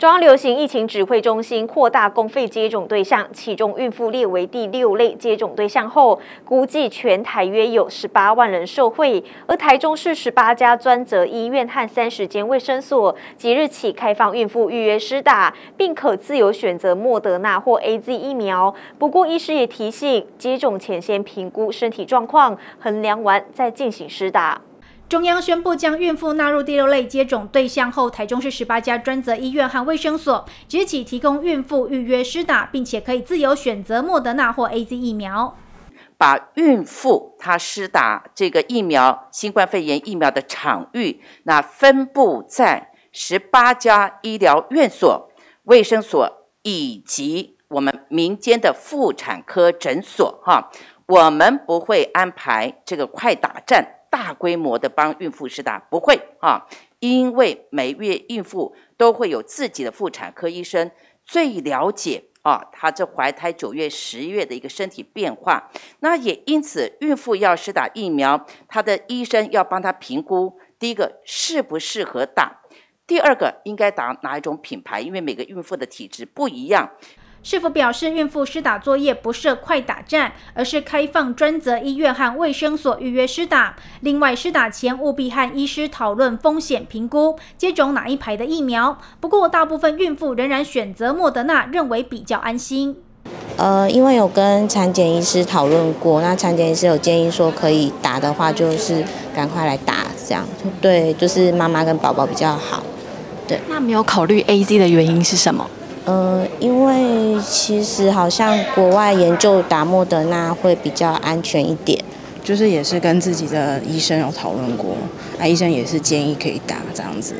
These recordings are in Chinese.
中央流行疫情指挥中心扩大公费接种对象，其中孕妇列为第六类接种对象后，估计全台约有十八万人受惠。而台中市十八家专责医院和三十间卫生所即日起开放孕妇预约施打，并可自由选择莫德纳或 A Z 疫苗。不过，医师也提醒，接种前先评估身体状况，衡量完再进行施打。中央宣布将孕妇纳入第六类接种对象后，台中市十八家专责医院和卫生所即起提供孕妇预约施打，并且可以自由选择莫德纳或 A Z 疫苗。把孕妇她施打这个疫苗，新冠肺炎疫苗的场域，那分布在十八家医疗院所、卫生所以及我们民间的妇产科诊所。哈，我们不会安排这个快打站。大规模的帮孕妇施打不会啊，因为每月孕妇都会有自己的妇产科医生，最了解啊，她这怀胎九月、十月的一个身体变化。那也因此，孕妇要施打疫苗，她的医生要帮她评估，第一个适不适合打，第二个应该打哪一种品牌，因为每个孕妇的体质不一样。市府表示，孕妇施打作业不设快打站，而是开放专责医院和卫生所预约施打。另外，施打前务必和医师讨论风险评估，接种哪一排的疫苗。不过，大部分孕妇仍然选择莫德纳，认为比较安心。呃，因为有跟产检医师讨论过，那产检医师有建议说，可以打的话，就是赶快来打，这样对，就是妈妈跟宝宝比较好。对，那没有考虑 A Z 的原因是什么？呃，因为其实好像国外研究打莫德纳会比较安全一点，就是也是跟自己的医生有讨论过，啊，医生也是建议可以打这样子。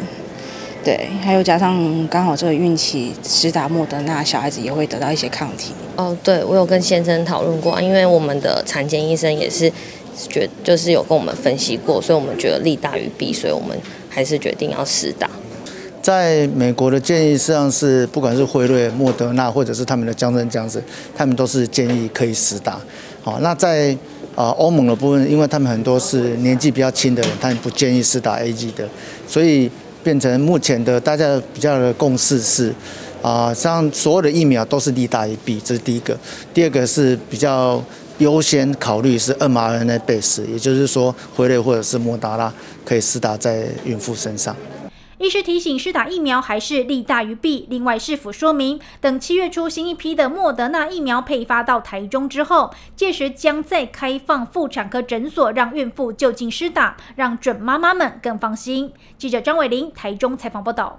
对，还有加上刚好这个孕期施打莫德纳，小孩子也会得到一些抗体。哦，对，我有跟先生讨论过，因为我们的产检医生也是觉就是有跟我们分析过，所以我们觉得利大于弊，所以我们还是决定要施打。在美国的建议实际上是，不管是辉瑞、莫德纳，或者是他们的江森、江森，他们都是建议可以实打。好，那在啊欧盟的部分，因为他们很多是年纪比较轻的人，他们不建议实打 A G 的，所以变成目前的大家比较的共识是，啊，像所有的疫苗都是利大于弊，这是第一个。第二个是比较优先考虑是 mRNA base，也就是说辉瑞或者是莫达拉可以施打在孕妇身上。医师提醒，施打疫苗还是利大于弊。另外，市府说明，等七月初新一批的莫德纳疫苗配发到台中之后，届时将再开放妇产科诊所，让孕妇就近施打，让准妈妈们更放心。记者张伟玲台中采访报道。